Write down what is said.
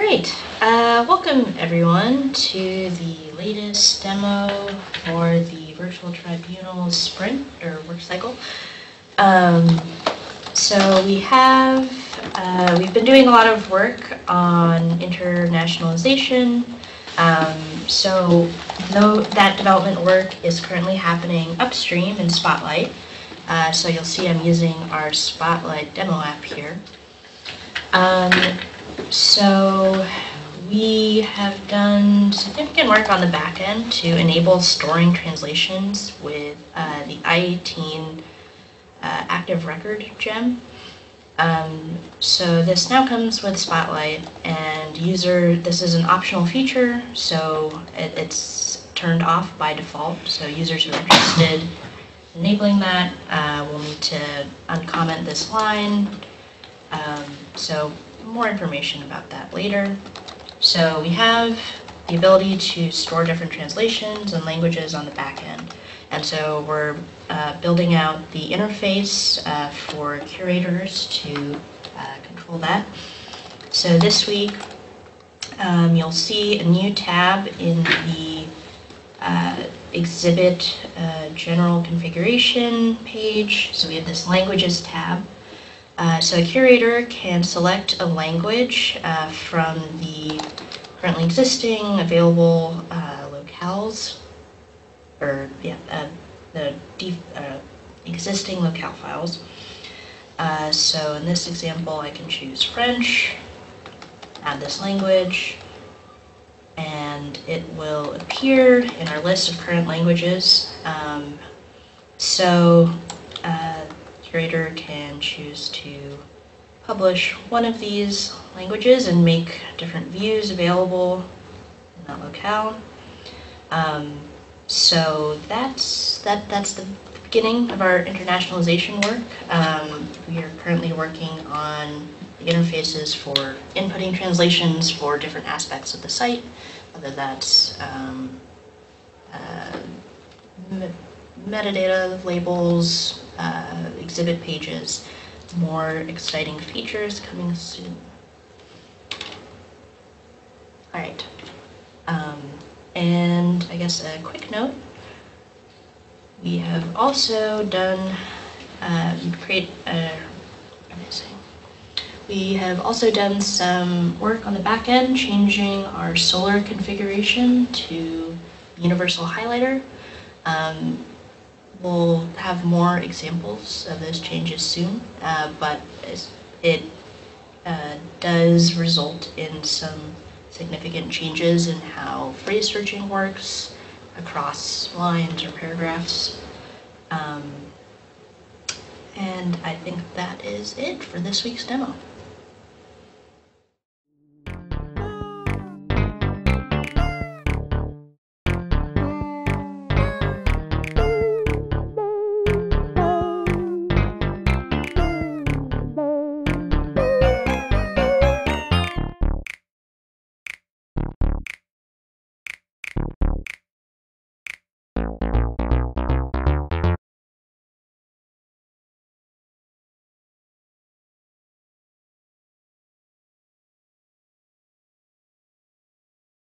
right, uh, welcome everyone to the latest demo for the Virtual Tribunal Sprint or work cycle. Um, so we have, uh, we've been doing a lot of work on internationalization. Um, so though that development work is currently happening upstream in Spotlight. Uh, so you'll see I'm using our Spotlight demo app here. Um, so we have done significant work on the back end to enable storing translations with uh, the I-18 uh, active record gem. Um, so this now comes with Spotlight and user, this is an optional feature, so it, it's turned off by default. So users who are interested in enabling that uh, will need to uncomment this line. Um, so more information about that later. So we have the ability to store different translations and languages on the back end. And so we're uh, building out the interface uh, for curators to uh, control that. So this week, um, you'll see a new tab in the uh, exhibit uh, general configuration page. So we have this languages tab. Uh, so a curator can select a language uh, from the currently existing available uh, locales, or yeah, uh, the uh, existing locale files. Uh, so in this example, I can choose French, add this language, and it will appear in our list of current languages. Um, so curator can choose to publish one of these languages and make different views available in that locale. Um, so that's that. That's the beginning of our internationalization work. Um, we are currently working on the interfaces for inputting translations for different aspects of the site, whether that's um, uh, metadata labels, uh, exhibit pages, more exciting features coming soon. All right. Um, and I guess a quick note, we have also done, uh, create, uh, we have also done some work on the back end, changing our Solr configuration to universal highlighter. Um, We'll have more examples of those changes soon, uh, but it uh, does result in some significant changes in how phrase searching works across lines or paragraphs. Um, and I think that is it for this week's demo. You